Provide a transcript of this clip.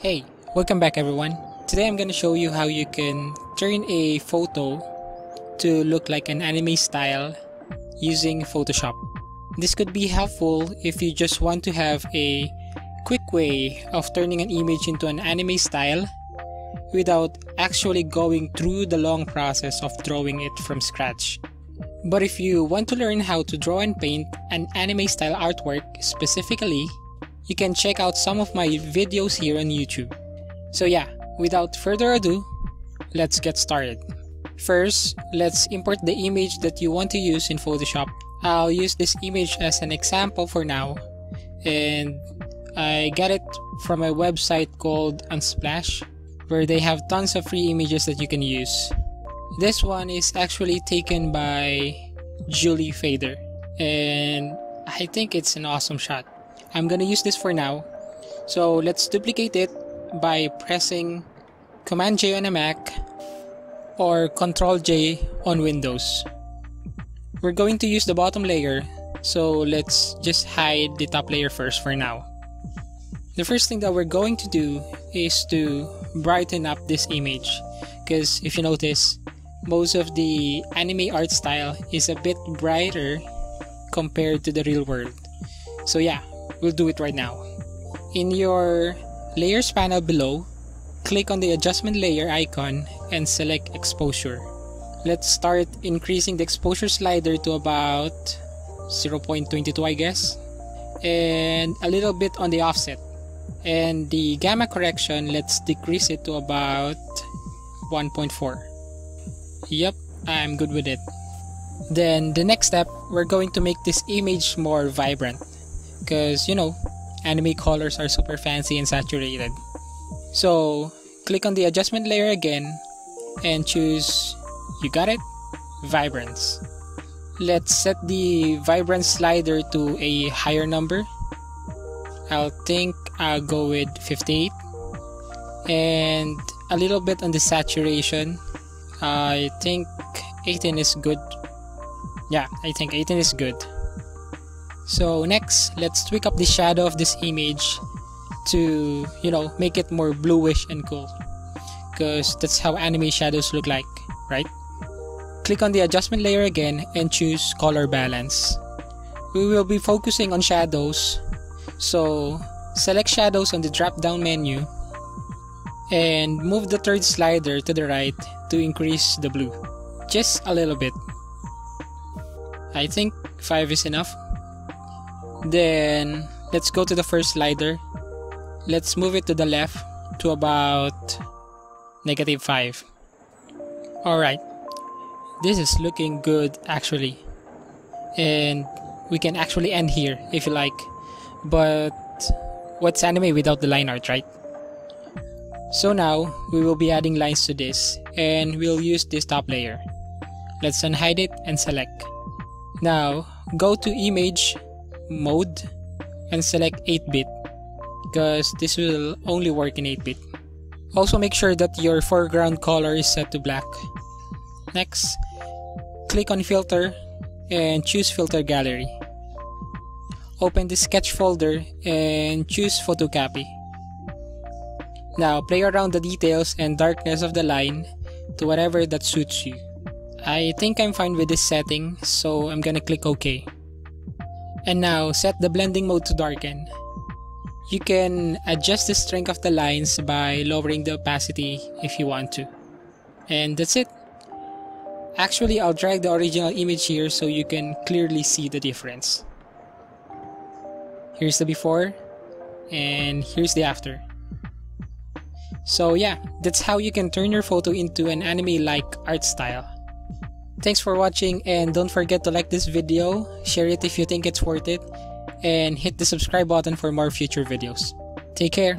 Hey, welcome back everyone. Today I'm gonna show you how you can turn a photo to look like an anime style using Photoshop. This could be helpful if you just want to have a quick way of turning an image into an anime style without actually going through the long process of drawing it from scratch. But if you want to learn how to draw and paint an anime style artwork specifically, you can check out some of my videos here on YouTube. So yeah, without further ado, let's get started. First, let's import the image that you want to use in Photoshop. I'll use this image as an example for now, and I got it from a website called Unsplash, where they have tons of free images that you can use. This one is actually taken by Julie Fader, and I think it's an awesome shot. I'm gonna use this for now. So let's duplicate it by pressing Command J on a Mac or Control J on Windows. We're going to use the bottom layer, so let's just hide the top layer first for now. The first thing that we're going to do is to brighten up this image because if you notice, most of the anime art style is a bit brighter compared to the real world. So yeah, we'll do it right now. In your layers panel below, click on the adjustment layer icon and select exposure. Let's start increasing the exposure slider to about 0.22 I guess and a little bit on the offset and the gamma correction let's decrease it to about 1.4 Yep, I'm good with it. Then the next step, we're going to make this image more vibrant. Because, you know, anime colors are super fancy and saturated. So, click on the adjustment layer again and choose, you got it? Vibrance. Let's set the vibrance slider to a higher number. I'll think I'll go with 58. And a little bit on the saturation I think 18 is good. Yeah, I think 18 is good. So next, let's tweak up the shadow of this image to, you know, make it more bluish and cool. Because that's how anime shadows look like, right? Click on the adjustment layer again and choose color balance. We will be focusing on shadows. So select shadows on the drop down menu and move the third slider to the right to increase the blue. Just a little bit. I think 5 is enough. Then let's go to the first slider. Let's move it to the left to about negative 5. Alright. This is looking good actually. And we can actually end here if you like. But what's anime without the line art, right? So now, we will be adding lines to this, and we'll use this top layer. Let's unhide it and select. Now, go to image, mode, and select 8-bit, because this will only work in 8-bit. Also make sure that your foreground color is set to black. Next, click on filter and choose filter gallery. Open the sketch folder and choose photocopy. Now, play around the details and darkness of the line to whatever that suits you. I think I'm fine with this setting, so I'm gonna click OK. And now, set the blending mode to darken. You can adjust the strength of the lines by lowering the opacity if you want to. And that's it. Actually, I'll drag the original image here so you can clearly see the difference. Here's the before, and here's the after. So yeah, that's how you can turn your photo into an anime-like art style. Thanks for watching and don't forget to like this video, share it if you think it's worth it, and hit the subscribe button for more future videos. Take care!